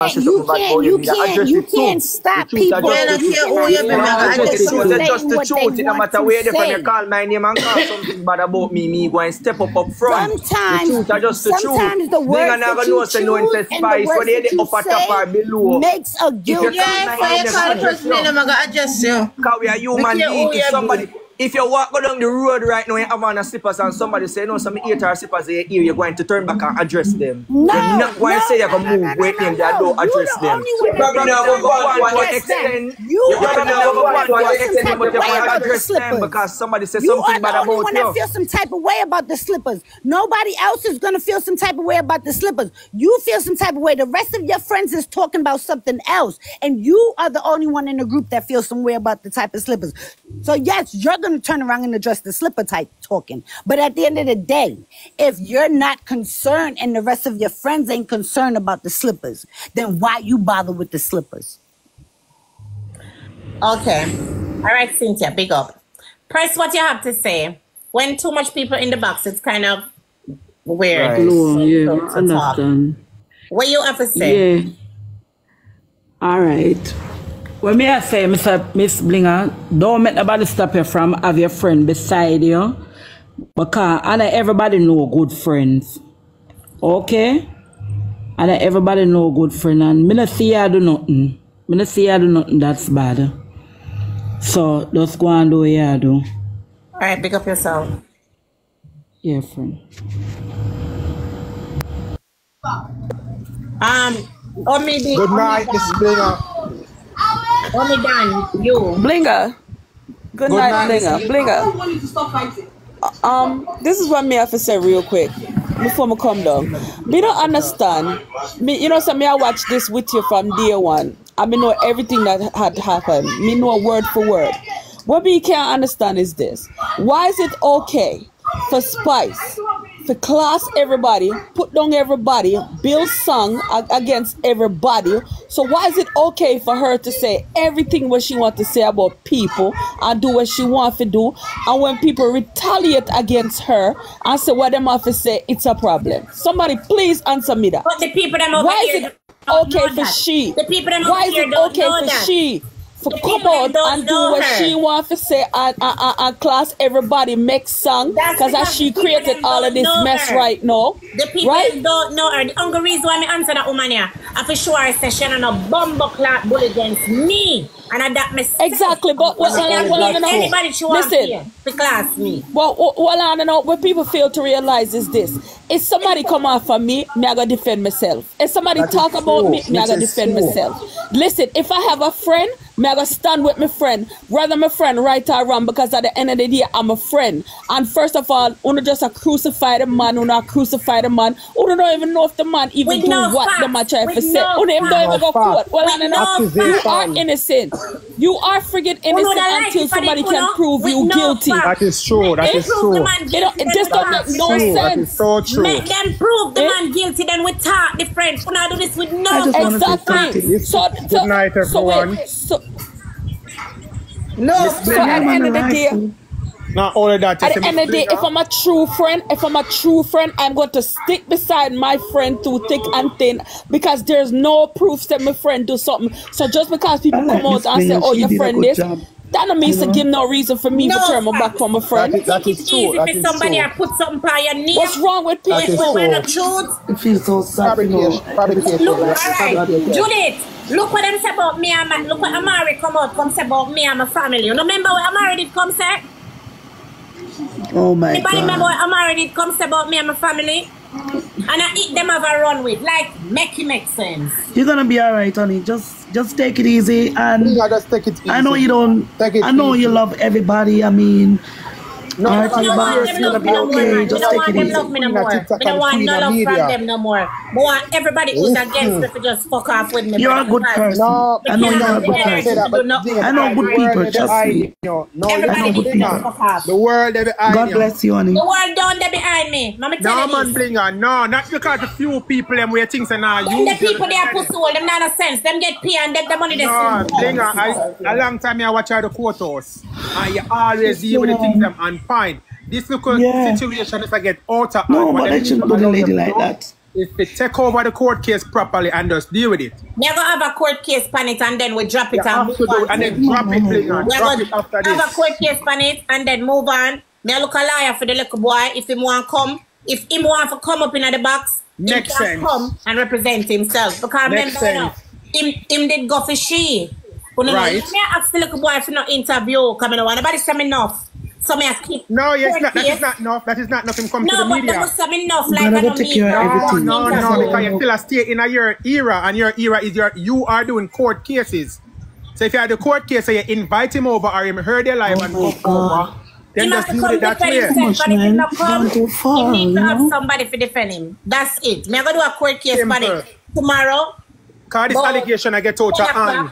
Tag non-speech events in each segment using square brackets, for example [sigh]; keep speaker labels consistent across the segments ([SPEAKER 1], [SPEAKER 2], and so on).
[SPEAKER 1] and say
[SPEAKER 2] you can't, you
[SPEAKER 1] you,
[SPEAKER 2] can't, you can't stop people.
[SPEAKER 1] address
[SPEAKER 3] Man, I
[SPEAKER 1] the
[SPEAKER 2] You
[SPEAKER 1] truth.
[SPEAKER 3] care who
[SPEAKER 2] cannot
[SPEAKER 3] you be,
[SPEAKER 1] You
[SPEAKER 3] man. I
[SPEAKER 1] address the truth. just the
[SPEAKER 2] what they
[SPEAKER 1] truth. It no matter where they from you
[SPEAKER 2] say.
[SPEAKER 1] call my name and call something bad about me, me go and step up up front. The
[SPEAKER 2] Sometimes,
[SPEAKER 1] truth, I just the truth.
[SPEAKER 2] sometimes the
[SPEAKER 1] Nigga
[SPEAKER 2] words
[SPEAKER 1] never
[SPEAKER 2] that you
[SPEAKER 1] say no in
[SPEAKER 2] choose and the
[SPEAKER 1] spice,
[SPEAKER 2] words
[SPEAKER 1] whether
[SPEAKER 2] that
[SPEAKER 1] they
[SPEAKER 2] you
[SPEAKER 1] upper top or
[SPEAKER 2] say makes a
[SPEAKER 1] If you
[SPEAKER 2] guilty
[SPEAKER 1] call
[SPEAKER 3] Yeah, for
[SPEAKER 1] name,
[SPEAKER 3] you
[SPEAKER 1] them
[SPEAKER 3] call
[SPEAKER 1] address
[SPEAKER 3] trust me,
[SPEAKER 1] you.
[SPEAKER 3] them I got adjust you.
[SPEAKER 1] Because we are human beings. Somebody,
[SPEAKER 3] be.
[SPEAKER 1] If you walk go down the road right now and have on a slippers and somebody say, no, some eat our slippers in your ear, you're going to turn back and address them.
[SPEAKER 2] No,
[SPEAKER 1] You're not going
[SPEAKER 2] no,
[SPEAKER 1] to say you're
[SPEAKER 2] no,
[SPEAKER 1] going to move
[SPEAKER 2] no, no,
[SPEAKER 1] them, that
[SPEAKER 2] no.
[SPEAKER 1] don't
[SPEAKER 2] You
[SPEAKER 1] address
[SPEAKER 2] the
[SPEAKER 1] them. You
[SPEAKER 2] that
[SPEAKER 1] probably
[SPEAKER 2] don't
[SPEAKER 1] going to go on to an
[SPEAKER 2] address
[SPEAKER 1] extent.
[SPEAKER 2] You
[SPEAKER 1] You
[SPEAKER 2] are
[SPEAKER 1] probably
[SPEAKER 2] the
[SPEAKER 1] not
[SPEAKER 2] only
[SPEAKER 1] going to go
[SPEAKER 2] one
[SPEAKER 1] on to an extent, but you
[SPEAKER 2] way
[SPEAKER 1] want to address them because somebody
[SPEAKER 2] You
[SPEAKER 1] something bad
[SPEAKER 2] the only
[SPEAKER 1] about
[SPEAKER 2] one that
[SPEAKER 1] you.
[SPEAKER 2] feels some type of way about the slippers. Nobody else is gonna feel some type of way about the slippers. You feel some type of way. The rest of your friends is talking about something else, and you are the only one in the group that feels some way about the type of slippers. So yes, you're gonna turn around and address the slipper type talking. But at the end of the day, if you're not concerned and the rest of your friends ain't concerned about the slippers, then why you bother with the slippers?
[SPEAKER 3] Okay. All right, Cynthia, big up. Press what you have to say. When too much people in the box, it's kind of weird
[SPEAKER 1] Right.
[SPEAKER 4] No, yeah, I
[SPEAKER 3] to talk.
[SPEAKER 4] understand.
[SPEAKER 3] What you have to say?
[SPEAKER 4] Yeah. All right. Well, me I say, Mr. Miss Blinga, don't make nobody stop you from have your friend beside you. Because I know everybody know good friends. Okay? I know everybody know good friend and me not see you do nothing. Me not see you do nothing that's bad. So just go and do what you do.
[SPEAKER 3] All right, big up yourself.
[SPEAKER 4] Yeah, friend.
[SPEAKER 3] Um, Omidi,
[SPEAKER 5] Good night, Miss Blinga.
[SPEAKER 3] Omidan, you.
[SPEAKER 6] Blinga. Good,
[SPEAKER 5] Good
[SPEAKER 6] night,
[SPEAKER 5] night, Miss
[SPEAKER 6] Blinga. Blinga. Um, this is what me have to say real quick before me come down. Me don't understand. Me, you know, so me I watch this with you from day one. I mean, know everything that had happened. Me know word for word. What me can't understand is this: Why is it okay for Spice to class everybody, put down everybody, build song against everybody? So why is it okay for her to say everything what she want to say about people and do what she want to do? And when people retaliate against her and say what them have to say, it's a problem. Somebody please answer me that.
[SPEAKER 3] But the people over
[SPEAKER 6] Why is it okay for
[SPEAKER 3] that.
[SPEAKER 6] she?
[SPEAKER 3] The people them
[SPEAKER 6] Why is it okay for
[SPEAKER 3] that.
[SPEAKER 6] she to
[SPEAKER 3] The
[SPEAKER 6] come
[SPEAKER 3] people them
[SPEAKER 6] out and do what
[SPEAKER 3] her.
[SPEAKER 6] she want to say and, and, and, and class everybody make song because
[SPEAKER 3] as
[SPEAKER 6] she created all of this mess
[SPEAKER 3] her.
[SPEAKER 6] right now.
[SPEAKER 3] The people
[SPEAKER 6] Right?
[SPEAKER 3] don't know her. The only reason why me answer that woman here, I for sure I say she and a bumbo clock bull against me. And I that me say.
[SPEAKER 6] Exactly, but what,
[SPEAKER 3] She can
[SPEAKER 6] what, what,
[SPEAKER 3] beat
[SPEAKER 6] what,
[SPEAKER 3] anybody she want
[SPEAKER 6] listen,
[SPEAKER 3] to class me.
[SPEAKER 6] Well, what, what I don't know, what people fail to realize is this: if somebody come after me, me I gotta defend myself. If somebody
[SPEAKER 5] That is
[SPEAKER 6] talk about
[SPEAKER 5] true.
[SPEAKER 6] me, me I gotta defend
[SPEAKER 5] true.
[SPEAKER 6] myself. Listen, if I have a friend, me I gotta stand with my friend, rather my friend right or wrong, because at the end of the day, I'm a friend. And first of all, uno just a crucify the man, uno a crucify the man. Uno don't even know if the man even
[SPEAKER 3] With
[SPEAKER 6] do
[SPEAKER 3] no
[SPEAKER 6] what
[SPEAKER 3] facts.
[SPEAKER 6] them are trying to say.
[SPEAKER 3] no
[SPEAKER 6] Uno even don't even go
[SPEAKER 5] facts.
[SPEAKER 6] court. Well,
[SPEAKER 3] With
[SPEAKER 6] I don't know.
[SPEAKER 3] no
[SPEAKER 6] You
[SPEAKER 3] facts.
[SPEAKER 6] are innocent. You are friggin' innocent
[SPEAKER 3] like
[SPEAKER 6] until
[SPEAKER 3] it for the
[SPEAKER 6] somebody can
[SPEAKER 3] uno
[SPEAKER 6] prove you
[SPEAKER 3] no
[SPEAKER 6] guilty.
[SPEAKER 3] facts.
[SPEAKER 5] That is true. That is
[SPEAKER 3] They the
[SPEAKER 5] true.
[SPEAKER 3] man
[SPEAKER 6] It,
[SPEAKER 3] guilty,
[SPEAKER 6] don't, it just don't make no
[SPEAKER 5] True.
[SPEAKER 6] Sense.
[SPEAKER 5] is so true.
[SPEAKER 3] Make them prove the
[SPEAKER 6] Eh?
[SPEAKER 3] man guilty, then we talk different. We not do this with no
[SPEAKER 4] I just
[SPEAKER 6] Exactly.
[SPEAKER 4] something.
[SPEAKER 6] So,
[SPEAKER 5] Good
[SPEAKER 6] so,
[SPEAKER 5] night,
[SPEAKER 6] so wait.
[SPEAKER 5] everyone.
[SPEAKER 6] So,
[SPEAKER 3] No,
[SPEAKER 6] so at the end of the day,
[SPEAKER 5] Not only that,
[SPEAKER 6] at the end of the day, if I'm a true friend, if I'm a true friend, I'm going to stick beside my friend through thick and thin because there's no proof that my friend do something. So just because people
[SPEAKER 4] I like
[SPEAKER 6] come out and say, "Oh, your friend this,"
[SPEAKER 4] job.
[SPEAKER 6] That don't mean
[SPEAKER 4] You
[SPEAKER 6] to give no reason for me
[SPEAKER 3] No
[SPEAKER 6] to turn my back
[SPEAKER 3] facts.
[SPEAKER 6] on my friend.
[SPEAKER 5] That is, that
[SPEAKER 3] it's
[SPEAKER 5] is true.
[SPEAKER 3] easy
[SPEAKER 5] That
[SPEAKER 3] for somebody
[SPEAKER 5] true.
[SPEAKER 3] to put something by your name.
[SPEAKER 6] What's wrong with people?
[SPEAKER 5] is
[SPEAKER 3] When we're
[SPEAKER 5] true.
[SPEAKER 3] the.
[SPEAKER 4] It feels so sad, you.
[SPEAKER 5] Fabrication. Fabrication.
[SPEAKER 3] Look, all
[SPEAKER 5] That's
[SPEAKER 3] right,
[SPEAKER 5] fabrication.
[SPEAKER 3] Judith. Look what them say about me and my. Look what Amari come out come say about me and my family. You know, remember what Amari did come say?
[SPEAKER 4] Oh my
[SPEAKER 3] Anybody remember
[SPEAKER 4] God.
[SPEAKER 3] what Amari did come say about me and my family? And I eat them have a run with. Like, make it make sense.
[SPEAKER 4] You're gonna be alright, honey. Just just take it easy and
[SPEAKER 5] Blinga, just take it easy.
[SPEAKER 4] I know you don't
[SPEAKER 5] Take it
[SPEAKER 4] I know you love everybody. I mean
[SPEAKER 5] No,
[SPEAKER 4] Alright,
[SPEAKER 5] because
[SPEAKER 3] Me
[SPEAKER 4] you
[SPEAKER 3] don't
[SPEAKER 4] back.
[SPEAKER 3] want
[SPEAKER 4] It's
[SPEAKER 3] them
[SPEAKER 4] gonna
[SPEAKER 3] love
[SPEAKER 4] be
[SPEAKER 3] me no more,
[SPEAKER 4] okay.
[SPEAKER 3] man. Me
[SPEAKER 4] Just
[SPEAKER 3] don't
[SPEAKER 4] take
[SPEAKER 3] want
[SPEAKER 4] it
[SPEAKER 3] them
[SPEAKER 4] easy.
[SPEAKER 3] love me no
[SPEAKER 5] Queen of
[SPEAKER 3] more.
[SPEAKER 5] TikTok
[SPEAKER 3] Me don't
[SPEAKER 5] and
[SPEAKER 3] want
[SPEAKER 5] Queen
[SPEAKER 3] no
[SPEAKER 5] of
[SPEAKER 3] love
[SPEAKER 5] media.
[SPEAKER 3] from them no more. Me want everybody who's against me to just fuck off with me.
[SPEAKER 4] You're a
[SPEAKER 3] because
[SPEAKER 4] good person.
[SPEAKER 5] No,
[SPEAKER 4] I know
[SPEAKER 3] can't
[SPEAKER 4] you're a
[SPEAKER 3] have
[SPEAKER 4] good
[SPEAKER 3] the energy
[SPEAKER 4] person.
[SPEAKER 5] say that,
[SPEAKER 3] to
[SPEAKER 5] but
[SPEAKER 3] do nothing.
[SPEAKER 5] Blinga,
[SPEAKER 4] I know
[SPEAKER 5] the
[SPEAKER 4] good
[SPEAKER 5] world
[SPEAKER 4] people,
[SPEAKER 5] they be
[SPEAKER 4] trust
[SPEAKER 5] eyeing
[SPEAKER 4] me.
[SPEAKER 5] you. No, you
[SPEAKER 3] Everybody
[SPEAKER 4] know
[SPEAKER 3] needs
[SPEAKER 4] good
[SPEAKER 3] to just
[SPEAKER 4] people.
[SPEAKER 3] fuck off.
[SPEAKER 5] The world they be eyeing
[SPEAKER 4] God
[SPEAKER 5] you.
[SPEAKER 4] bless you, honey.
[SPEAKER 3] The world down there behind me. Mama tell
[SPEAKER 5] No
[SPEAKER 3] you
[SPEAKER 5] man
[SPEAKER 3] this.
[SPEAKER 5] blinga, no, not because a few people them where things are not
[SPEAKER 3] When the
[SPEAKER 5] used.
[SPEAKER 3] people they are pussy hole, them not a sense. Them get pay and them the money they
[SPEAKER 5] No,
[SPEAKER 3] send.
[SPEAKER 5] blinga, I, a long time I watch out the courthouse. And you always deal with the things them and fine. This look
[SPEAKER 4] Yeah.
[SPEAKER 5] situation if I get out of
[SPEAKER 4] No, but
[SPEAKER 5] them
[SPEAKER 4] I shouldn't
[SPEAKER 5] people
[SPEAKER 4] do the lady like
[SPEAKER 5] do,
[SPEAKER 4] that.
[SPEAKER 5] if it take over the court case properly and just deal with it.
[SPEAKER 3] Me go have a court case pan it and then we drop it
[SPEAKER 5] You
[SPEAKER 3] and
[SPEAKER 5] have
[SPEAKER 3] move
[SPEAKER 5] to do
[SPEAKER 3] on.
[SPEAKER 5] and then drop it, Blinga.
[SPEAKER 3] We
[SPEAKER 5] Drop
[SPEAKER 3] go
[SPEAKER 5] it after
[SPEAKER 3] have
[SPEAKER 5] this.
[SPEAKER 3] a court case pan it and then move on. Me a look a liar for the little boy if him want come. If him want to come up in the box,
[SPEAKER 5] Makes
[SPEAKER 3] him can
[SPEAKER 5] sense.
[SPEAKER 3] come and represent himself. Because
[SPEAKER 5] Makes
[SPEAKER 3] remember, you know, him, him did go for she. You know,
[SPEAKER 5] Right.
[SPEAKER 3] Me ask the little boy for no interview coming on. Nobody say me enough. So me ask keep
[SPEAKER 5] No, yes,
[SPEAKER 3] court
[SPEAKER 5] not, that
[SPEAKER 3] case.
[SPEAKER 5] is not enough. That is not enough. Him come to
[SPEAKER 3] No,
[SPEAKER 5] the
[SPEAKER 3] but they
[SPEAKER 5] media.
[SPEAKER 3] must have enough like
[SPEAKER 7] Gonna
[SPEAKER 3] I don't
[SPEAKER 7] take
[SPEAKER 3] need
[SPEAKER 7] care of oh,
[SPEAKER 3] no
[SPEAKER 7] everything.
[SPEAKER 5] No, no,
[SPEAKER 3] interview.
[SPEAKER 5] because you still a stay in a your era, and your era is your you are doing court cases. So if you had the court case, so you invite him over or him heard your live oh and
[SPEAKER 7] Oh my
[SPEAKER 5] come
[SPEAKER 7] God.
[SPEAKER 5] over, then just
[SPEAKER 3] must
[SPEAKER 5] do it that
[SPEAKER 3] defend
[SPEAKER 5] way.
[SPEAKER 3] himself,
[SPEAKER 7] Much,
[SPEAKER 3] but if he not come,
[SPEAKER 7] Gone too
[SPEAKER 3] he
[SPEAKER 7] far,
[SPEAKER 3] need to
[SPEAKER 7] you
[SPEAKER 3] have somebody to defend him. That's it. Me I go do a court case
[SPEAKER 5] Simple.
[SPEAKER 3] it tomorrow.
[SPEAKER 5] Cause this allegation I get out
[SPEAKER 3] 10
[SPEAKER 5] of hand.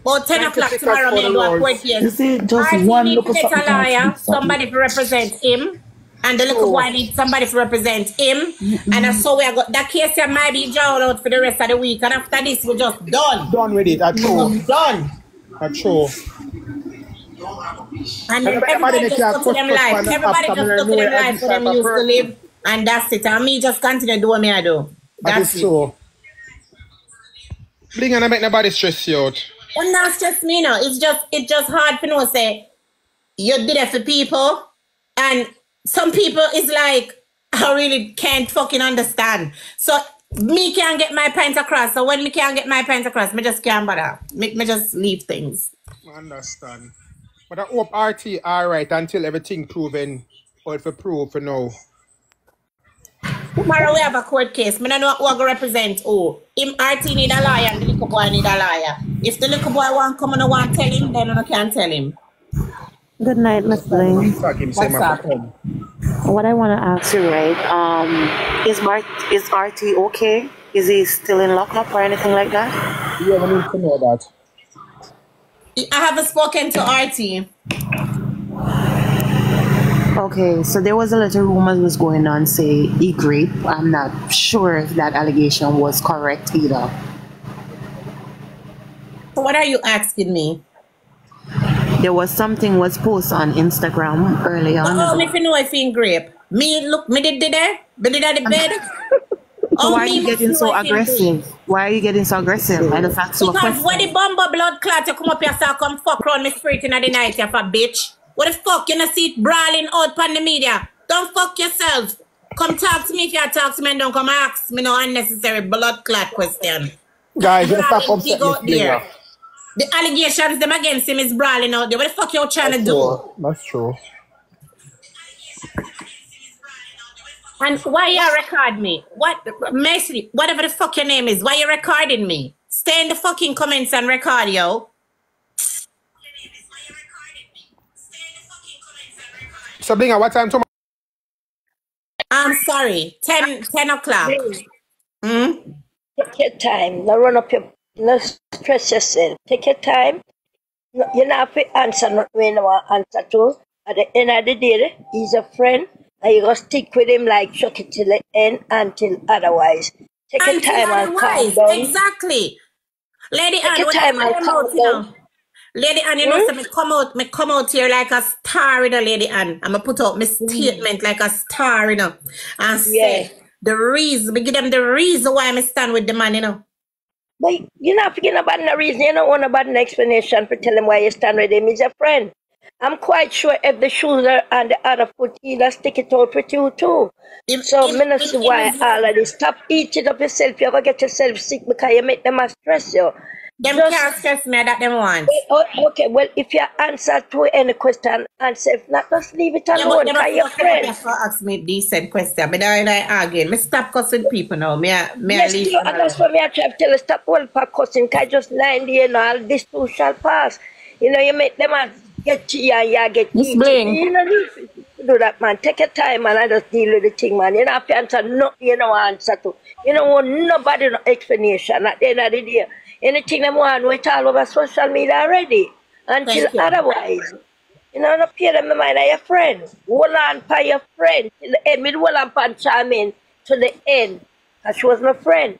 [SPEAKER 3] O'clock. About 10 o'clock tomorrow, me
[SPEAKER 5] for the
[SPEAKER 3] do a
[SPEAKER 5] Lord.
[SPEAKER 7] You see, just
[SPEAKER 3] RT
[SPEAKER 7] one
[SPEAKER 3] need
[SPEAKER 7] look
[SPEAKER 3] to
[SPEAKER 7] of
[SPEAKER 3] a
[SPEAKER 7] something
[SPEAKER 3] lawyer,
[SPEAKER 7] can fix something.
[SPEAKER 3] somebody to represent him. And the little boy oh. needs somebody to represent him. Mm-hmm. And that's how we are go. That case here might be drawn out for the rest of the week. And after this, we're just done.
[SPEAKER 5] Done with it. That's mm-hmm. true.
[SPEAKER 3] Done.
[SPEAKER 5] That's true.
[SPEAKER 3] And
[SPEAKER 5] Everybody
[SPEAKER 3] everybody just
[SPEAKER 5] your
[SPEAKER 3] go to them life. Everybody just
[SPEAKER 5] come
[SPEAKER 3] go to them life for them used to live. And that's it. And me just continue do what me I do.
[SPEAKER 5] That
[SPEAKER 3] That's it.
[SPEAKER 5] true. Bling and I make nobody stress you out.
[SPEAKER 3] And that's just me now. It's just it's just hard for no say you did it for people. And some people is like, I really can't fucking understand. So me can't get my point across. So when me can't get my point across, me just can't bother. Me, me just leave things.
[SPEAKER 5] I understand. But I hope RT alright until everything proven or if prove for now.
[SPEAKER 3] Tomorrow we have a court case. Me don't know who I go represent who. Him RT need a lawyer and the little boy need a lawyer. If the little boy want come and I want tell him, then I can't tell him.
[SPEAKER 8] Good night, Miss Bling.
[SPEAKER 5] Fuck him, say
[SPEAKER 3] What's
[SPEAKER 5] my
[SPEAKER 3] up?
[SPEAKER 5] come.
[SPEAKER 8] What I want to ask you, right? Um, is Mart is RT okay? Is he still in lockup or anything like that?
[SPEAKER 5] You ever need to know that.
[SPEAKER 3] I haven't spoken to RT.
[SPEAKER 8] Okay, so there was a little rumors was going on, say he grape. I'm not sure if that allegation was correct either.
[SPEAKER 3] So what are you asking me?
[SPEAKER 8] There was something was posted on Instagram early on.
[SPEAKER 3] Oh, me fi know if in grape. Me look, me did did there, me did at the bed. [laughs]
[SPEAKER 8] So
[SPEAKER 3] Oh,
[SPEAKER 8] why are
[SPEAKER 3] me
[SPEAKER 8] you getting so
[SPEAKER 3] if he in grape.
[SPEAKER 8] aggressive? Why are you getting so aggressive? And the fact so
[SPEAKER 3] Because when the bumble blood clot you come up here, so come fuck round me spirit in the night, you for bitch. What the fuck you not see it brawling out on the media? Don't fuck yourself. Come talk to me if you talk to me and don't come ask me no unnecessary blood clot question.
[SPEAKER 5] Guys, you stop upsetting
[SPEAKER 3] out there. The allegations them against him is brawling out there. What the fuck you trying to do?
[SPEAKER 5] That's true.
[SPEAKER 3] And why you record me? What Messi, whatever the fuck your name is, why you recording me? Stay in the fucking comments and record, yo.
[SPEAKER 5] So what time tomorrow?
[SPEAKER 3] I'm sorry. 10, 10 o'clock. Hmm?
[SPEAKER 9] Take your time. Not run up your. Not stress yourself. Take your time. No, you know, have to answer not when you want answer to. At the end of the day, he's a friend, and you gotta stick with him like chuck it till the end until otherwise. Take your
[SPEAKER 3] Until
[SPEAKER 9] time and calm down.
[SPEAKER 3] exactly. Lady Ann,
[SPEAKER 9] your
[SPEAKER 3] I
[SPEAKER 9] time
[SPEAKER 3] come
[SPEAKER 9] and calm
[SPEAKER 3] you know.
[SPEAKER 9] down.
[SPEAKER 3] Lady Ann, you know, hmm? so me come out, me come out here like a star, you know, Lady Ann. I'm gonna put out my hmm. statement like a star, you know, and say
[SPEAKER 9] Yeah.
[SPEAKER 3] the reason, me give them the reason why I stand with the man, you know.
[SPEAKER 9] But you're not forgetting about no reason. You don't want about an explanation for telling why you stand with him. He's a friend. I'm quite sure if the shoes are on the other foot, he'll stick it out with you too.
[SPEAKER 3] If-
[SPEAKER 9] So,
[SPEAKER 3] if-
[SPEAKER 9] not
[SPEAKER 3] if-
[SPEAKER 9] see
[SPEAKER 3] if
[SPEAKER 9] why all of this. Stop eating up yourself. You're going to get yourself sick because you make them a stress you.
[SPEAKER 3] Them
[SPEAKER 9] Just-
[SPEAKER 3] can't stress me that them want.
[SPEAKER 9] Eh, oh, okay, well, if you answer to any question, answer. If not, just leave it
[SPEAKER 3] Yeah,
[SPEAKER 9] alone
[SPEAKER 3] but them
[SPEAKER 9] because you're
[SPEAKER 3] fuck them up
[SPEAKER 9] friends.
[SPEAKER 3] for ask me decent question. But I I arguing. Me stop cussing people now. Me I- me I
[SPEAKER 9] Yes,
[SPEAKER 3] leave
[SPEAKER 9] you,
[SPEAKER 3] them
[SPEAKER 9] and that's
[SPEAKER 3] alone.
[SPEAKER 9] what me I try to tell you. Stop all for cussing, because just nine days, you know, all this too shall pass. You know, you make them a get to you and you get
[SPEAKER 6] Miss
[SPEAKER 9] heated. You know, do that, man. Take your time, man, I just deal with the thing, man. You don't have to answer no, you know answer to. You don't nobody no explanation at the end of the day. Anything them want, we all over social media already. Until
[SPEAKER 3] you.
[SPEAKER 9] otherwise. You know, not pay them the mind of your friend. Hold on by your friend till the end. Me hold on pan Charmaine to the end. Because she was my friend.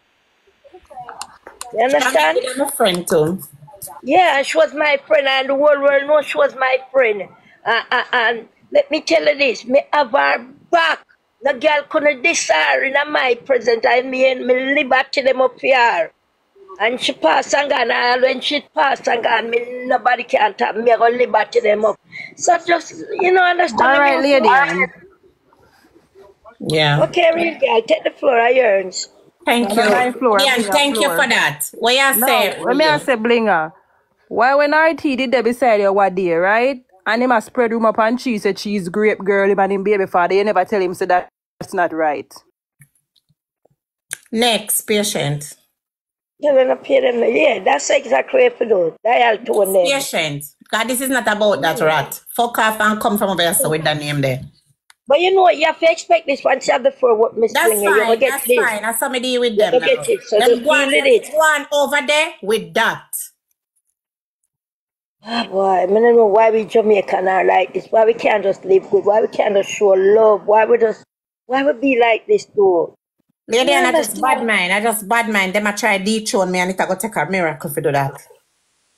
[SPEAKER 9] You understand?
[SPEAKER 3] I'm a friend too.
[SPEAKER 9] Yeah, she was my friend, and the whole world knows she was my friend. Uh, uh, and let me tell you this, me have her back No girl couldn't diss her in my present. I mean, me liberty them up here. And she pass and gone, and when she pass and gone, me, nobody can tap me, I go liberty them up. So just, you know, understand
[SPEAKER 7] All
[SPEAKER 9] me,
[SPEAKER 7] lady. Ann.
[SPEAKER 3] Yeah.
[SPEAKER 9] Okay, real girl, take the floor, I earns.
[SPEAKER 3] Thank you.
[SPEAKER 7] All right, floor,
[SPEAKER 3] Yeah,
[SPEAKER 7] bring her
[SPEAKER 3] thank you for that. What you
[SPEAKER 7] No,
[SPEAKER 3] say?
[SPEAKER 7] let me ask you, Blinga. Why when RT did that beside you what day, right? And him a spread rumor upon cheese, say cheese grape girl, him and him baby father, you never tell him so that that's not right.
[SPEAKER 3] Next patient.
[SPEAKER 9] Tell them to. Yeah, that's exactly what you do. Dial to them.
[SPEAKER 3] Patient. God, this is not about that rat. Fuck off and come from over here with that name there.
[SPEAKER 9] But you know what? You have to expect this once you have the floor, what Miss
[SPEAKER 3] That's
[SPEAKER 9] Springer.
[SPEAKER 3] Fine.
[SPEAKER 9] get
[SPEAKER 3] That's
[SPEAKER 9] this.
[SPEAKER 3] fine. That's somebody with them.
[SPEAKER 9] Get it. So
[SPEAKER 3] Them go on,
[SPEAKER 9] deal it.
[SPEAKER 3] go on over there with that.
[SPEAKER 9] Ah, boy, I don't know why we Jamaican are like this. Why we can't just live good. Why we can't just show love. Why we just, why we be like this though?
[SPEAKER 3] Lady,
[SPEAKER 9] You
[SPEAKER 3] and I just
[SPEAKER 9] understand?
[SPEAKER 3] bad mind. I just bad mind. Them I try dethrone me and it I go take a miracle for do that.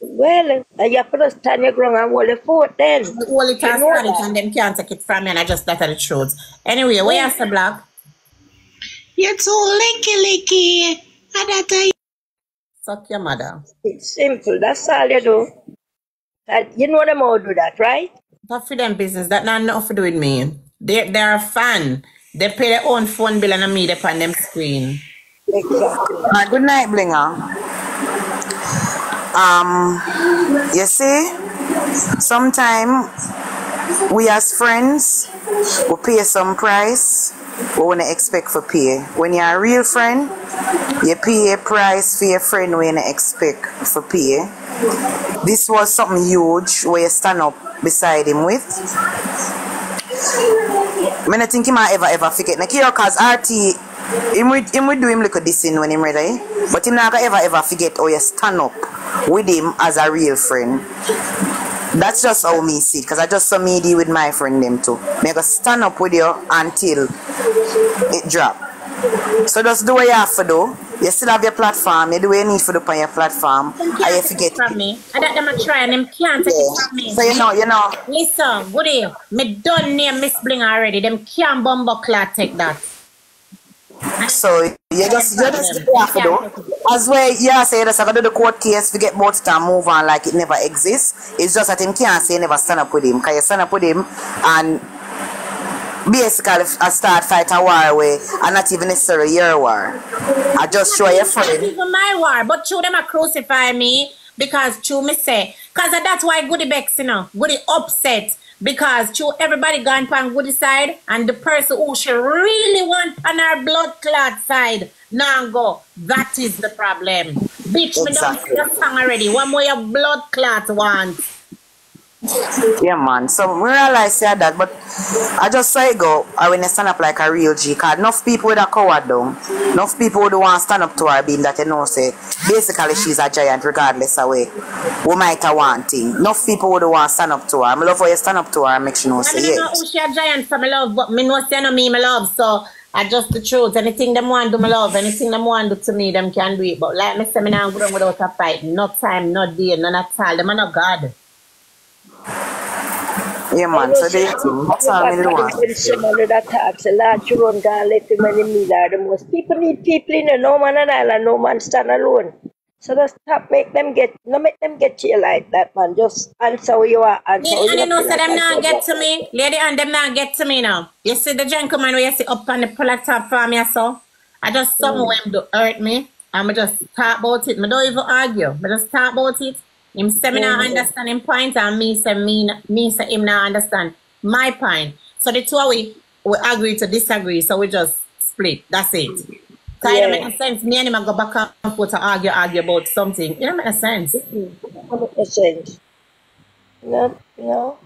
[SPEAKER 9] Well, uh, you have to just stand your ground and hold the fort then.
[SPEAKER 3] All it
[SPEAKER 9] You
[SPEAKER 3] and stand it and them can't take it from me and I just that are the truth. Anyway, where you say black?
[SPEAKER 10] You're too licky licky. And that I
[SPEAKER 3] Suck your mother.
[SPEAKER 9] It's simple. That's all you do. And you know them all do that, right?
[SPEAKER 3] Not for them business. That not nothing to do with me. They they're a fan. They pay their own phone bill and I meet up on them screen.
[SPEAKER 9] Exactly.
[SPEAKER 11] Uh, good night, Blinga. Um, you see, sometimes we as friends we pay some price we wanna expect for pay. When you're a real friend, you pay a price for your friend when you expect for pay. This was something huge where you stand up beside him with. Me not think might ever ever forget. Like here, cause RT, him would him would do him like a in when him ready, but him not ever ever forget how you stand up with him as a real friend. That's just how me see it, cause I just saw me deal with my friend them too. Me go stand up with you until it drop. So just do what you have to do. You still have your platform. You do what you need to do on your platform.
[SPEAKER 3] Them
[SPEAKER 11] And
[SPEAKER 3] can't
[SPEAKER 11] you forget.
[SPEAKER 3] from me. I that them a try and them can't take it from me.
[SPEAKER 11] So you know, you know.
[SPEAKER 3] Listen, goody. Me done name Miss Bling already. Them can't bumbo clot take that.
[SPEAKER 11] So you just you just do what you have to do. As well, yeah, say just have to do the court case, forget about it and move on like it never exists. It's just that him can't say never stand up with him. Cause you stand up with him and basically I uh, start fight a war way and not even necessarily your war. I just show your friend.
[SPEAKER 3] even my war, but true them a crucify me because true me say, cause that's why Goody Bex, you know, Goody upset because true everybody gone on Goody side and the person who she really want on her blood clot side now go. That is the problem. Bitch, me don't
[SPEAKER 11] Exactly.
[SPEAKER 3] your song already. One more your blood clot want.
[SPEAKER 11] Yeah, man. So we realize yeah, that, but I just say go. I when you stand up like a real G, cause enough people with a coward down. Enough people who want to stand up to her, being that you know say basically she's a giant regardless of way. We might have one thing. Enough people who want to stand up to her. I love how you stand up to her and make she know
[SPEAKER 3] I
[SPEAKER 11] say
[SPEAKER 3] don't know who she a giant for my love, but me know say no me my love. So I just the truth. Anything them want to do my love, anything them want to do to me, them can do it. But like me say, me now go without a fight. No time, no day, none at all. Them are not God.
[SPEAKER 11] Yeah, man. So they that's all me do want.
[SPEAKER 9] When someone that talks a lot, you run down, let him in the middle. The most people need people in there. No man an island, no man stand alone. So just stop, make them get, no make them get to you like that, man. Just answer where you are, answer
[SPEAKER 3] Lady,
[SPEAKER 9] where
[SPEAKER 3] and
[SPEAKER 9] you
[SPEAKER 3] you know,
[SPEAKER 9] feel
[SPEAKER 3] say
[SPEAKER 9] like
[SPEAKER 3] them not get to me. Lady, and them not get to me now. You see the gentleman where you see up on the platform for me, so I just something mm. when him do hurt me. And I just talk about it. I don't even argue. I just talk about it. Him say me not understand him point and me say me, me say him not understand my point. So the two of we, we agree to disagree. So we just split. That's it. So it don't make sense. Me and him a go back and forth to argue, argue about something. It don't make sense.
[SPEAKER 9] Hundred percent. No, no.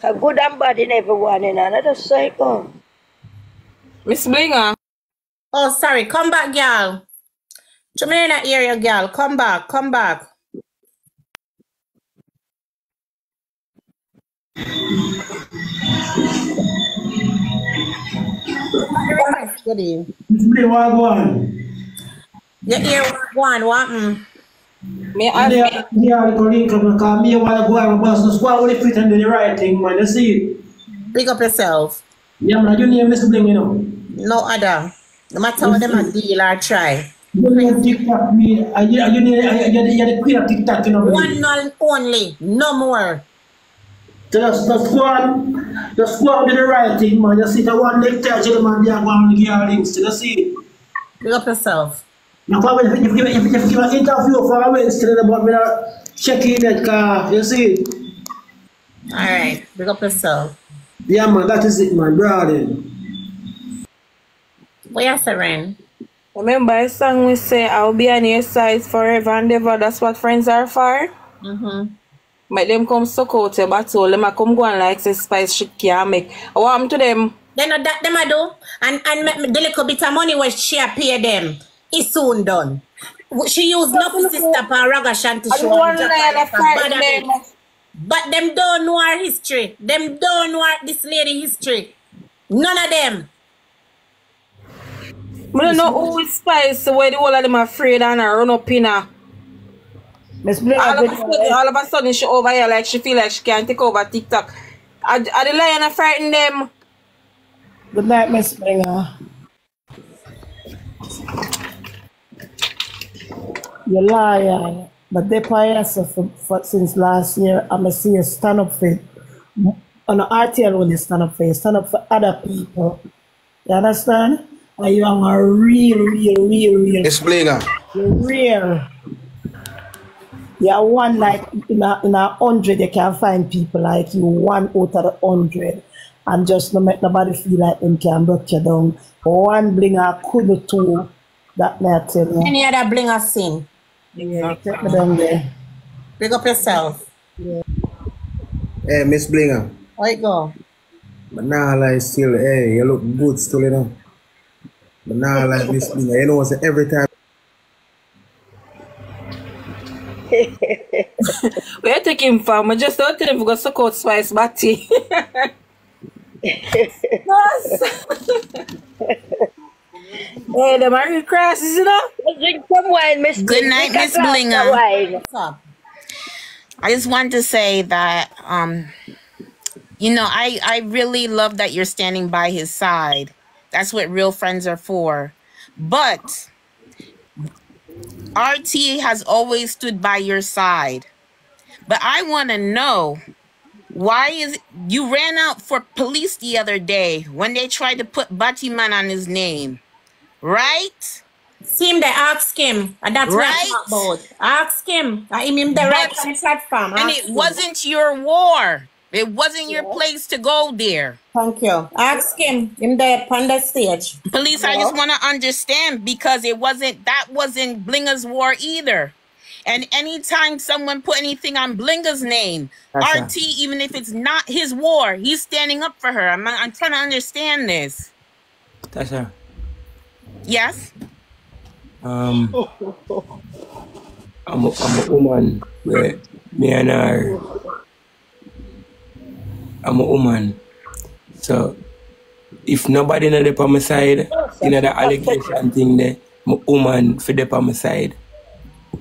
[SPEAKER 9] Cause good and bad in everyone, and I just say, oh.
[SPEAKER 7] Miss Blinga.
[SPEAKER 3] Oh, sorry. Come back, girl. Jamaica area, girl. Come back. Come back. Good evening.
[SPEAKER 12] Play what go on.
[SPEAKER 3] You hear one, what? Mm.
[SPEAKER 7] Me
[SPEAKER 12] And they are, the link up because me want to go and boss just go and only fit and do the right thing, man. You see?
[SPEAKER 3] Big up yourself.
[SPEAKER 12] Yeah, man, you name Miss Bling, you know.
[SPEAKER 3] No other. No matter what them a deal or try.
[SPEAKER 12] You name TikTok, me. Are you, you, you, you, are the queen of TikTok, you know.
[SPEAKER 3] One and only, no more.
[SPEAKER 12] Just, just go on, just go on do the right thing, man. Just sit at one leg, touch it, man. They are going to give you links to the see.
[SPEAKER 3] Big up yourself.
[SPEAKER 12] Now, come if you give if you give an interview for a Wednesday, but me not check in that car. You see?
[SPEAKER 3] Alright, big up yourself.
[SPEAKER 12] Yeah, man. That is it, man, brother.
[SPEAKER 3] What you say, Ren?
[SPEAKER 7] Remember a song we say, I'll be on your side forever and ever. That's what friends are for.
[SPEAKER 3] Mm-hmm.
[SPEAKER 7] Make them come suck out your battle. Them a come go and like say spice she can't make. What happened to them?
[SPEAKER 3] They know that them a do. And and the little bit of money where she appear them, it's soon done. She used nothing to stop her ragga shanty
[SPEAKER 7] I
[SPEAKER 3] show.
[SPEAKER 7] don't
[SPEAKER 3] and
[SPEAKER 7] want
[SPEAKER 3] drop
[SPEAKER 7] to
[SPEAKER 3] her like a
[SPEAKER 7] them.
[SPEAKER 3] But them don't know her history. Them don't know this lady history. None of them.
[SPEAKER 7] I don't know who is spice where the whole of them afraid and I run up in her.
[SPEAKER 12] Miss Bling,
[SPEAKER 7] all, of a sudden, eh? all of a sudden she over here like she feel like she can't take over TikTok. Are, are the lion a frighten them?
[SPEAKER 12] Good night, Miss Springer. You're lying, But they pay us for, for, since last year. I'm going to see you stand up for it. On the RTL when you stand up for you, stand up for other people. You understand? And you are a real, real, real, real.
[SPEAKER 1] Miss Blinga.
[SPEAKER 12] You're real. You're one like in a, in a hundred, you can find people like you, one out of the hundred. And just no make nobody feel like them can break you down. One blinga could two. That may I tell you.
[SPEAKER 3] Any other bling a sin.
[SPEAKER 12] Yeah, take me down there.
[SPEAKER 3] Big up yourself. Yeah.
[SPEAKER 1] Hey, Miss Blinga.
[SPEAKER 3] Where you go?
[SPEAKER 1] But now like still, hey, you look good still, you know. But now like Miss Blinga, you know what's every time
[SPEAKER 7] Where you take him from? I just don't tell him to go suck out spice batty. yes. hey, the Marie crosses, you know?
[SPEAKER 9] Drink some wine, Miss
[SPEAKER 13] Good night, Miss Blinga.
[SPEAKER 3] What's up?
[SPEAKER 13] I just want to say that um you know, I I really love that you're standing by his side. That's what real friends are for. But RT has always stood by your side. But I want to know why is you ran out for police the other day when they tried to put Batiman on his name, right?
[SPEAKER 3] See him there, ask him. And that's what
[SPEAKER 13] Right.
[SPEAKER 3] I'm about. Ask him. I him him there right
[SPEAKER 13] But-
[SPEAKER 3] on the platform.
[SPEAKER 13] And it
[SPEAKER 3] him.
[SPEAKER 13] wasn't your war. It wasn't your place to go there.
[SPEAKER 3] Thank you. Ask him. Him there on the stage.
[SPEAKER 13] Police, I just want to understand because it wasn't that wasn't Blinga's war either. And anytime someone put anything on Blinga's name,
[SPEAKER 1] That's
[SPEAKER 13] RT, even if it's not his war, he's standing up for her. I'm, I'm trying to understand this.
[SPEAKER 14] Tasha,
[SPEAKER 13] Yes?
[SPEAKER 14] um, I'm a, I'm a woman where me and her, I'm a woman. So, if nobody not there on my side, you know the allegation thing there, woman for the on my side.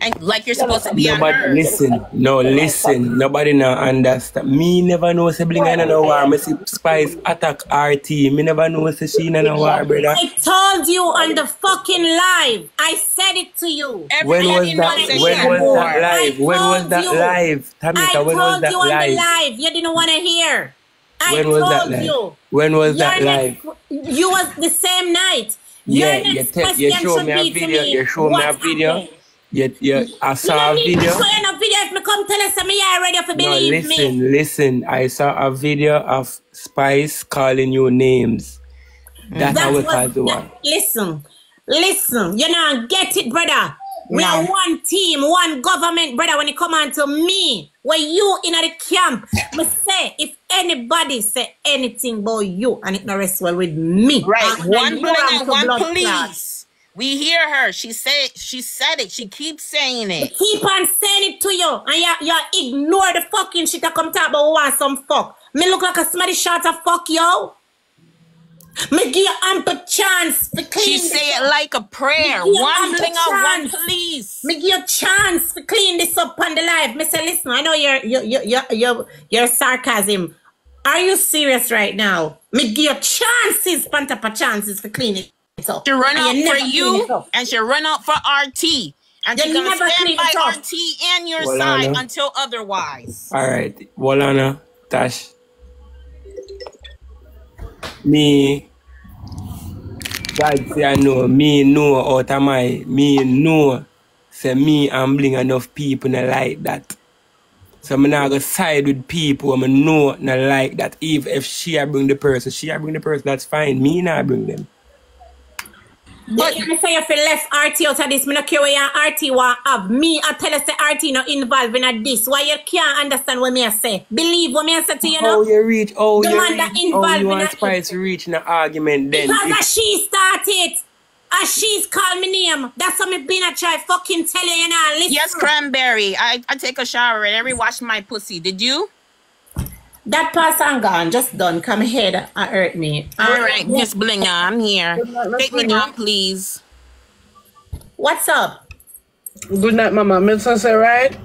[SPEAKER 13] And like you're supposed to be on
[SPEAKER 14] Nobody listen, no listen. Nobody now understand. Me never know say bling in no war. Me see Spice attack RT. Me never know say she in no war, brother.
[SPEAKER 3] I told you on the fucking live. I said it to you.
[SPEAKER 14] When was that? When was that live? When was that live?
[SPEAKER 3] I
[SPEAKER 14] Tamika, when was
[SPEAKER 3] told
[SPEAKER 14] that
[SPEAKER 3] you on the
[SPEAKER 14] live?
[SPEAKER 3] live. You didn't want to hear. I
[SPEAKER 14] When was that
[SPEAKER 3] told
[SPEAKER 14] live?
[SPEAKER 3] you.
[SPEAKER 14] When was that live?
[SPEAKER 3] You was the same night. Your
[SPEAKER 14] Yeah, you,
[SPEAKER 3] next
[SPEAKER 14] te- you show
[SPEAKER 3] should
[SPEAKER 14] me a
[SPEAKER 3] be to
[SPEAKER 14] video.
[SPEAKER 3] me.
[SPEAKER 14] You show me a video.
[SPEAKER 3] happened?
[SPEAKER 14] You, you, I
[SPEAKER 3] You
[SPEAKER 14] saw
[SPEAKER 3] don't
[SPEAKER 14] a
[SPEAKER 3] need
[SPEAKER 14] video.
[SPEAKER 3] to show you no video if me come tell us that me are ready for
[SPEAKER 14] No, listen,
[SPEAKER 3] me.
[SPEAKER 14] listen. I saw a video of Spice calling you names. That's
[SPEAKER 3] That
[SPEAKER 14] how we
[SPEAKER 3] was-
[SPEAKER 14] call the one.
[SPEAKER 3] Listen, listen, you know, get it, brother. We
[SPEAKER 13] No.
[SPEAKER 3] are one team, one government, brother. When it come on to me, where you in the camp, me say if anybody say anything about you and it not rest well with me,
[SPEAKER 13] Right.
[SPEAKER 3] and
[SPEAKER 13] One
[SPEAKER 3] you
[SPEAKER 13] bling
[SPEAKER 3] am
[SPEAKER 13] and one
[SPEAKER 3] blood clot.
[SPEAKER 13] We hear her. She said she said it. She keeps saying it.
[SPEAKER 3] Keep on saying it to you, and you, you ignore the fucking shit that come talk about want some fuck. Me look like a somebody shot of fuck, yo. Me give you ample chance to clean
[SPEAKER 13] She say
[SPEAKER 3] up.
[SPEAKER 13] it like a prayer.
[SPEAKER 3] Me give you
[SPEAKER 13] One bling and one
[SPEAKER 3] chance.
[SPEAKER 13] police.
[SPEAKER 3] Me give you chance to clean this up on the live. Me say, listen, I know your your your your your, sarcasm Are you serious right now? Me give you chances, pantapa chances for cleaning it up.
[SPEAKER 13] She run out for
[SPEAKER 3] never clean it
[SPEAKER 13] you, and she run out for RT. And
[SPEAKER 3] You
[SPEAKER 13] she's gonna
[SPEAKER 3] never
[SPEAKER 13] stand by
[SPEAKER 3] it.
[SPEAKER 13] RT and your
[SPEAKER 14] Well,
[SPEAKER 13] side
[SPEAKER 14] Anna.
[SPEAKER 13] until otherwise.
[SPEAKER 14] All right, Walana, Tash. Me, God say I know, me know out of my, me know, say me and bling enough people not like that. So I'm not gonna side with people I'm know not like that. If if she I bring the person, she I bring the person, that's fine. Me not bring them.
[SPEAKER 3] But you say if you left RT out of this, me no care where your RT want have. Me, I tell you say RT no involved in a this. Why you can't understand what me I say? Believe what me I say to you know?
[SPEAKER 14] you reach,
[SPEAKER 3] The
[SPEAKER 14] you
[SPEAKER 3] man
[SPEAKER 14] reach,
[SPEAKER 3] that involved
[SPEAKER 14] you
[SPEAKER 3] in
[SPEAKER 14] and
[SPEAKER 3] a
[SPEAKER 14] Spice reach in an argument then.
[SPEAKER 3] Because
[SPEAKER 14] If-
[SPEAKER 3] she started, as she's called me name, that's what me been a try fucking tell you, you know, listen.
[SPEAKER 13] Yes, cranberry. I, I take a shower and every wash my pussy. Did you?
[SPEAKER 3] That pass and gone, just done. Come ahead and hurt me.
[SPEAKER 13] All um, right, Miss Blinga, I'm here. Take me down, please.
[SPEAKER 3] What's up?
[SPEAKER 15] Good night, mama. Me just say right.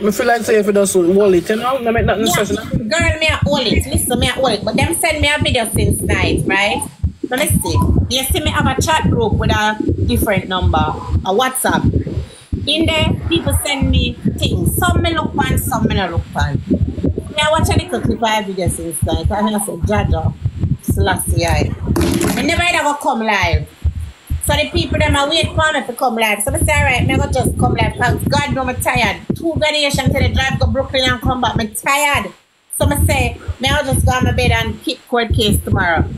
[SPEAKER 15] Me feel like say if it doesn't hold it, you know, no make nothing
[SPEAKER 3] Yeah,
[SPEAKER 15] special.
[SPEAKER 3] girl, me a hold it. Listen, me a hold it. But them send me a video since night, right? So let's see. You see me have a chat group with a different number, a WhatsApp. In there, people send me things. Some me look on, some me not look on. Me I watch a little clip of video since night. And I say, Jaja, Selassie, I. I never ever come live. So the people them are wait for me to come live. So I say, alright, me go just come live. Cause God know me tired. Two variation till the drive go Brooklyn and come back. Me tired. So I say, me I'll just go on my bed and keep court case tomorrow.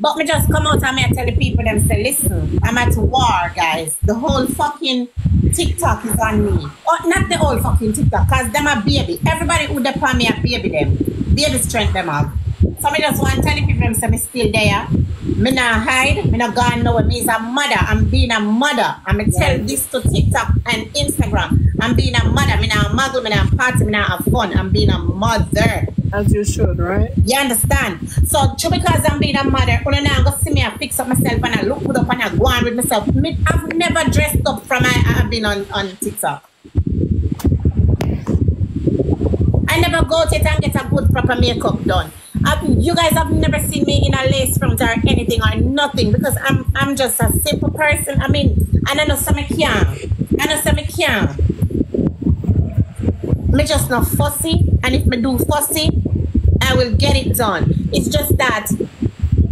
[SPEAKER 3] But me just come out and me tell the people them say, listen, I'm at war, guys. The whole fucking TikTok is on me. Oh, not the whole fucking TikTok, cause them a baby. Everybody who depend me a baby them. Baby strength them up. So me just want to tell the people them say me still there. Me not hide, me not gone nowhere. Me is a mother. I'm being a mother. I'm going tell this to TikTok and Instagram. I'm being a mother. Me not muggle, me not party, me not have fun. I'm being a mother.
[SPEAKER 15] As you should, right?
[SPEAKER 3] You understand? So just because I'm being a mother, when I go see me, I fix up myself and I look good up and I go on with myself. I've never dressed up from I, I've been on, on TikTok. I never go to it and get a good proper makeup done. i you guys have never seen me in a lace front or anything or nothing because I'm I'm just a simple person. I mean, I know some can. I know some can. Me just not fussy, and if me do fussy, I will get it done. It's just that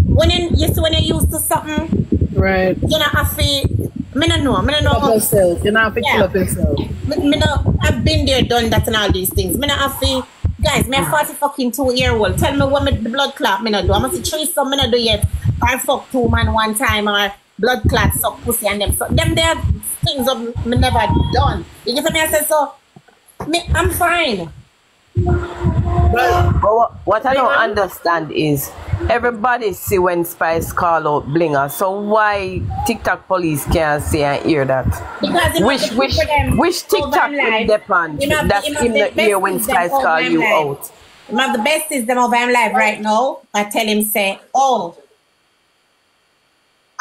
[SPEAKER 3] when you, you see when you're used to something,
[SPEAKER 15] Right.
[SPEAKER 3] you know, I feel, me no know, me no know.
[SPEAKER 15] Up yourself. You know have to kill up yourself.
[SPEAKER 3] Me, me no, I've been there, done that, and all these things. Me no have to, guys. Me a forty fucking two year old. Tell me what me the blood clot me no do. I must see three some me no do yet. Or fuck two man one time or blood clot suck pussy and them. So them there things of me never done. You get what me? I say so. Me, I'm fine.
[SPEAKER 16] But what, what I don't understand is everybody see when Spice call out Blinga, so why TikTok police can't see and hear that?
[SPEAKER 3] Because you
[SPEAKER 16] Which
[SPEAKER 3] have the
[SPEAKER 16] which which TikTok
[SPEAKER 3] them
[SPEAKER 16] will
[SPEAKER 3] live.
[SPEAKER 16] depend?
[SPEAKER 3] You know,
[SPEAKER 16] That's
[SPEAKER 3] you know,
[SPEAKER 16] in
[SPEAKER 3] the
[SPEAKER 16] the
[SPEAKER 3] best
[SPEAKER 16] ear when
[SPEAKER 3] is them
[SPEAKER 16] Spice
[SPEAKER 3] over
[SPEAKER 16] call you
[SPEAKER 3] live.
[SPEAKER 16] out.
[SPEAKER 3] One of the best is them over him live right now. I tell him say, oh,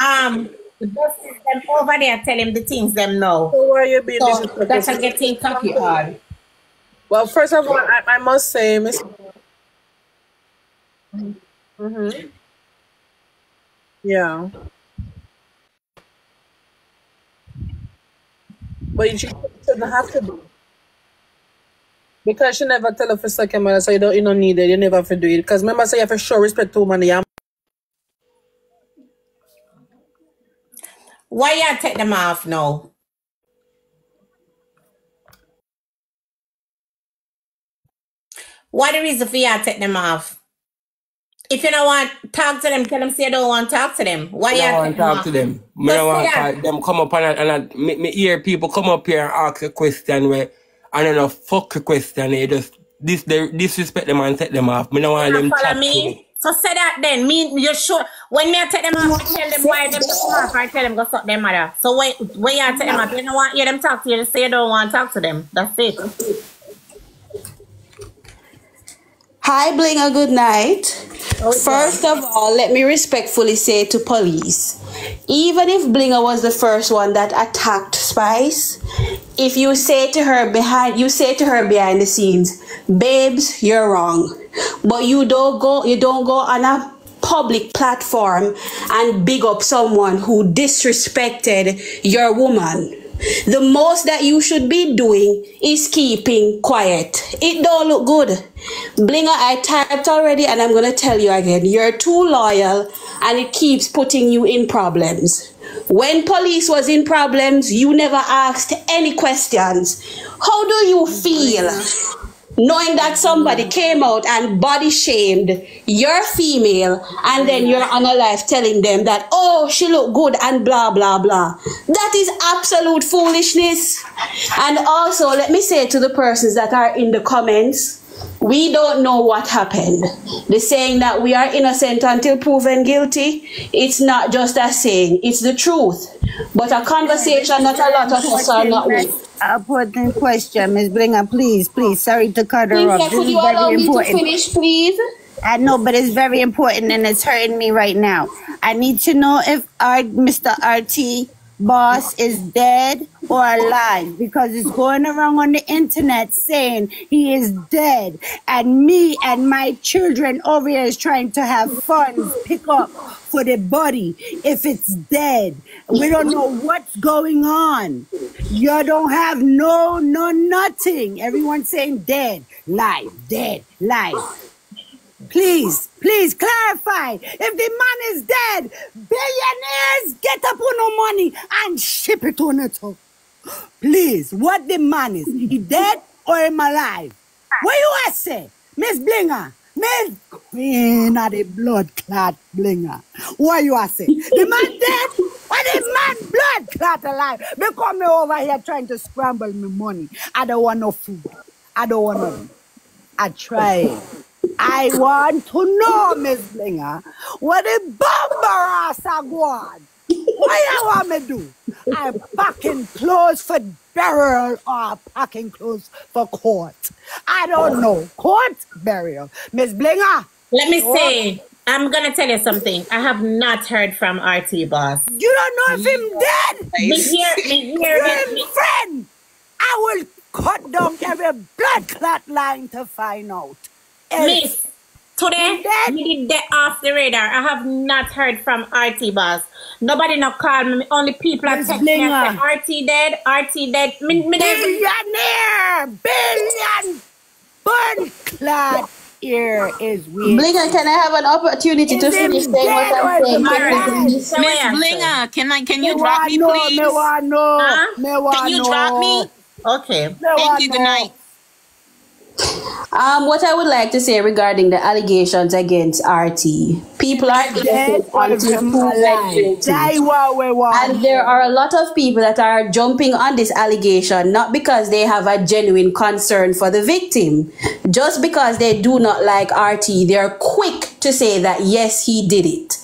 [SPEAKER 3] um, the best is them over there. Tell him the things them know.
[SPEAKER 15] So why you being
[SPEAKER 3] So that's a getting cocky on.
[SPEAKER 15] Well, first of all, I, I must say, Miss. hmm Yeah. But you shouldn't have to do. Because she never tell her for second man, so you don't you don't need it. You never have to do it. Because remember, say you have to show respect to woman. Yeah.
[SPEAKER 3] Why you take them off now? What the reason for you to take them off? If you don't want talk to them, tell them say you don't want to talk to them. Why you
[SPEAKER 14] don't want to talk
[SPEAKER 3] off?
[SPEAKER 14] to them. Me don't want to them come up and, and, me, me hear people come up here and ask a question where I don't know fuck a question. They just this they disrespect them and take them off. Me don't want them
[SPEAKER 3] follow me. So say that then. Me, you sure? When me I take them off, I tell them why them take them off. I tell them go suck their mother. So when when you take them off, you don't want hear them talk to you. Just say you don't want to talk to them. That's it.
[SPEAKER 17] Hi, Blinga, good night. Oh, first of all, let me respectfully say to police even if Blinga was the first one that attacked Spice, if you say to her behind you say to her behind the scenes, babes, you're wrong. but you don't go you don't go on a public platform and big up someone who disrespected your woman. The most that you should be doing is keeping quiet. It don't look good. Blinga, I typed already and I'm gonna tell you again. You're too loyal and it keeps putting you in problems. When police was in problems, you never asked any questions. How do you feel knowing that somebody came out and body shamed your female and then you're on a live telling them that, oh, she look good and blah, blah, blah. That is absolute foolishness. And also, let me say to the persons that are in the comments, we don't know what happened. The saying that we are innocent until proven guilty, it's not just a saying, it's the truth. But a conversation that a lot of us are not with.
[SPEAKER 2] Important question, Ms. Blinga, please, please. Sorry to cut her off. This
[SPEAKER 17] could you allow me to finish, please?
[SPEAKER 2] I know, but it's very important and it's hurting me right now. I need to know if our Mr. RT boss is dead or alive because it's going around on the internet saying he is dead and me and my children over here is trying to have fun, pick up for the body if it's dead we don't know what's going on you don't have no no nothing everyone's saying dead live dead live Please, please clarify. If the man is dead, billionaires get up on no money and ship it on it up. Please, what the man is? He dead or him alive? What you say? Miss Blinga, Miss Queen of the blood clot Blinga. What you want to say? The man dead or the man blood clot alive? Because me over here trying to scramble me money. I don't want no food. I don't want nothing. I tried. I want to know, Miss Blinga, what the bomber are going. What you want me do? I'm packing clothes for burial or packing clothes for court. I don't know. Court burial. Miss Blinga.
[SPEAKER 3] Let me say, I'm gonna tell you something. I have not heard from RT boss.
[SPEAKER 2] You don't know if him dead?
[SPEAKER 3] Me hear, me hear, [laughs] me,
[SPEAKER 2] friend. I will cut down [laughs] every blood clot line to find out.
[SPEAKER 3] Miss, today we did that off the radar. I have not heard from RT boss. Nobody not call me. Only people are texting me and say, RT dead, RT dead. Me, me
[SPEAKER 2] Billionaire! Billion! Burn clot ear is weird.
[SPEAKER 17] Blinga, can I have an opportunity to
[SPEAKER 2] Is him
[SPEAKER 17] finish saying what I'm saying?
[SPEAKER 2] is he
[SPEAKER 17] Can you
[SPEAKER 2] alive?
[SPEAKER 17] please?
[SPEAKER 13] Miss Blinga, can I can you
[SPEAKER 2] Me
[SPEAKER 13] drop me
[SPEAKER 2] know,
[SPEAKER 13] please?
[SPEAKER 2] Me want know.
[SPEAKER 3] Huh?
[SPEAKER 13] Can you
[SPEAKER 2] know.
[SPEAKER 13] drop me?
[SPEAKER 3] Okay.
[SPEAKER 2] Me
[SPEAKER 13] Thank
[SPEAKER 2] want
[SPEAKER 13] you. Good night.
[SPEAKER 17] Um, what I would like to say regarding the allegations against RT, people are
[SPEAKER 2] Dead
[SPEAKER 17] innocent
[SPEAKER 2] or
[SPEAKER 17] until proven
[SPEAKER 2] alive.
[SPEAKER 17] guilty.
[SPEAKER 2] Die what we want.
[SPEAKER 17] And there are a lot of people that are jumping on this allegation not because they have a genuine concern for the victim, just because they do not like RT. They're quick to say that yes, he did it.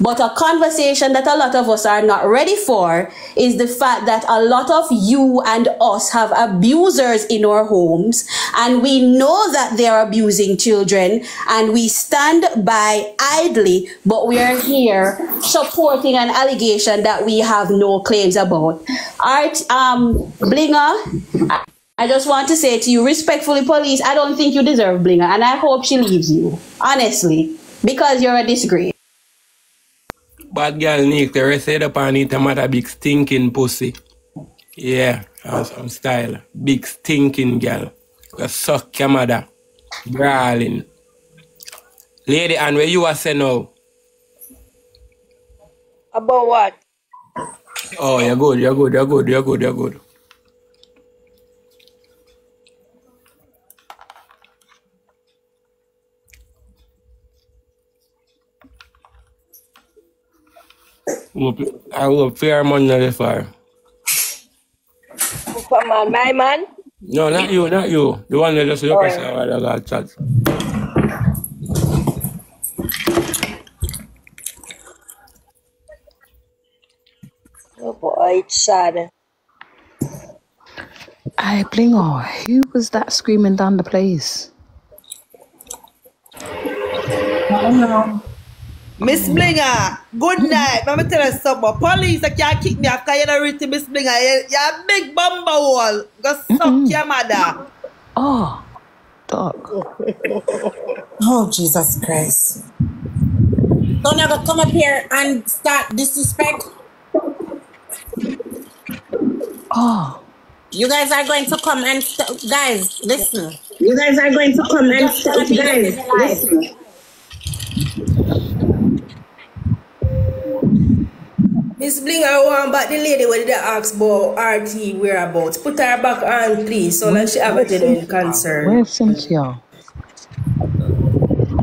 [SPEAKER 17] But a conversation that a lot of us are not ready for is the fact that a lot of you and us have abusers in our homes, and we know that they are abusing children, and we stand by idly, but we are here supporting an allegation that we have no claims about. Art, um, Blinga, I- I just want to say to you, respectfully, police, I don't think you deserve Blinga, and I hope she leaves you, honestly, because you're a disgrace.
[SPEAKER 14] Bad girl need to rest it up and eat a mother big stinking pussy. Yeah, that's some style. Big stinking girl. Go suck your mother. Darling. Lady, and where you are say now?
[SPEAKER 9] About what?
[SPEAKER 14] Oh, you're good, you're good, you're good, you're good, you're good. I hope fair money the fire.
[SPEAKER 9] Come on, my man.
[SPEAKER 14] No, not you, not you. The one that just look at oh, you while I got chat.
[SPEAKER 9] Oh boy, it's sad.
[SPEAKER 7] I Blingo, who was that screaming down the place?
[SPEAKER 18] Miss Blinga, good night. Let me tell you something. Police they can't kick me after you know written Miss Blinga. You- You're a big bumble wall. Go suck your mother.
[SPEAKER 7] Oh,
[SPEAKER 19] talk.
[SPEAKER 20] Oh, Jesus Christ.
[SPEAKER 3] Don't ever come up here and start disrespect.
[SPEAKER 19] Oh.
[SPEAKER 3] You guys are going to come and st- guys, listen.
[SPEAKER 21] You guys are going to come and
[SPEAKER 3] Just start
[SPEAKER 21] guys, listen.
[SPEAKER 4] Miss Bling, I want back the lady where they ask about RT whereabouts. Put her back on, please, so that she have a genuine concern.
[SPEAKER 19] Where's Cynthia?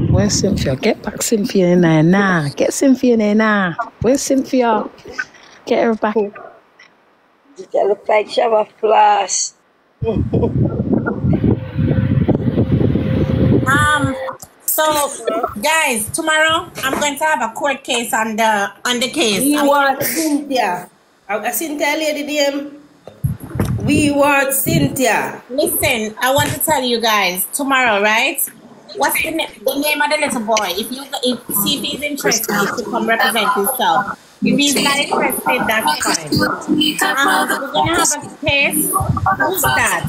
[SPEAKER 19] Where's Cynthia? Get back Cynthia in there now. Get Cynthia in there now. Where's Cynthia? Get her back.
[SPEAKER 9] It look like she have a flash.
[SPEAKER 3] Um so guys, tomorrow I'm going to have a court case on the on the case.
[SPEAKER 4] We
[SPEAKER 3] I'm-
[SPEAKER 4] want Cynthia. I, I Cynthia lady name. We want Cynthia.
[SPEAKER 3] Listen, I want to tell you guys tomorrow, right? What's the, na- the name of the little boy? If you if see if he's interested to come represent himself. If he's not interested, that's fine. Um, we're gonna have a case. Who's that?